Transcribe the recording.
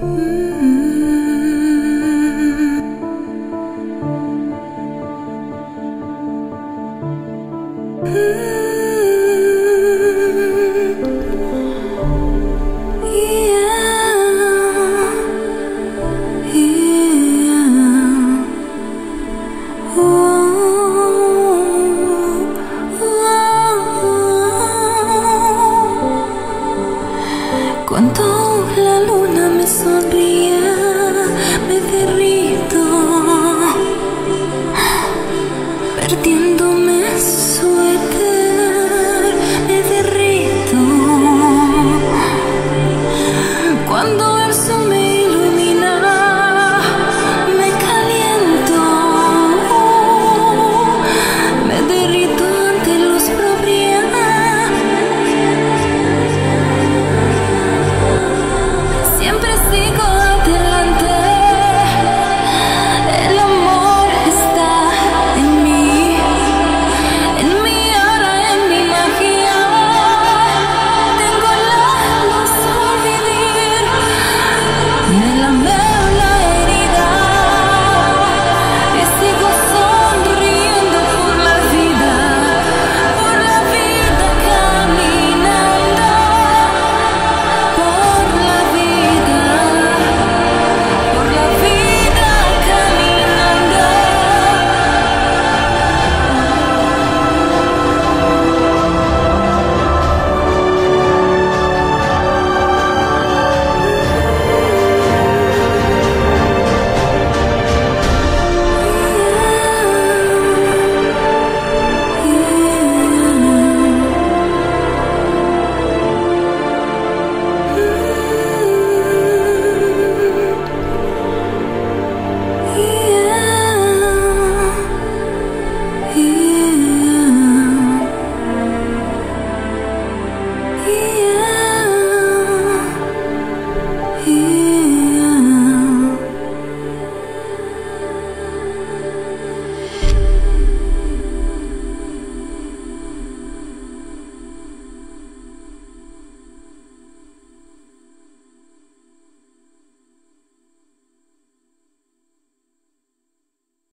Hmm. cuando la luna me sonríe